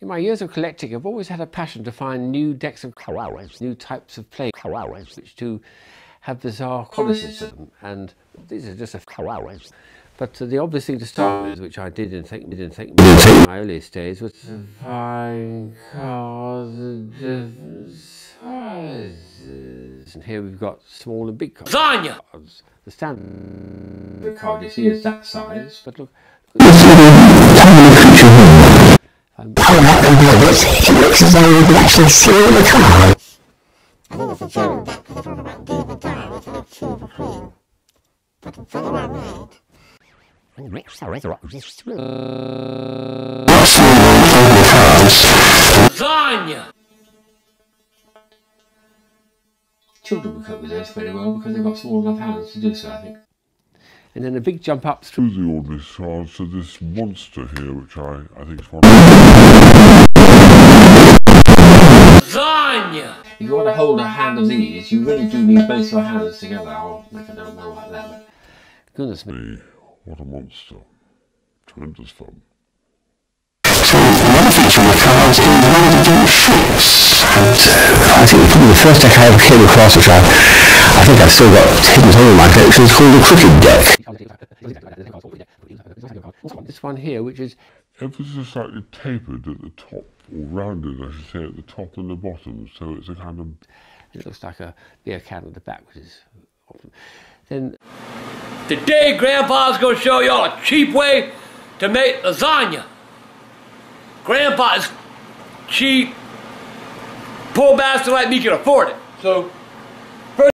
In my years of collecting, I've always had a passion to find new decks of cards, new types of play cards, which do have bizarre qualities to them. And these are just a cards. But uh, the obvious thing to start with, which I did in think, didn't think, in my earliest days, was to find cards of different sizes. And here we've got small and big cards. Lasagna! The standard card you see is that size, but look. The it looks as though could actually see the cards. I think it's a German deck because it's all about deal or die with a silver queen. But it's very well made. Lasagna! Children will cope with those very well because they've got small enough hands to do so, I think. And then a big jump up through the ordinary cards to this monster here, which I, I think is one Lasagna! If you want to hold a hand of these, you really do need both your hands together. I'll make a little note like that. But goodness me. me. What a monster. Tremendous fun. Another feature of the cards is the way to do tricks. And I think probably the first deck I ever came across, which I, I think I've still got hidden somewhere in my collection, is called the Crooked Deck. This one here, which is Ever so slightly tapered at the top, or rounded, I should say, at the top and the bottom, so it's a kind of it looks like a beer can at the back, which is often. Then Today, Grandpa's gonna show y'all a cheap way to make lasagna. Grandpa is cheap. Poor bastard like me can afford it. So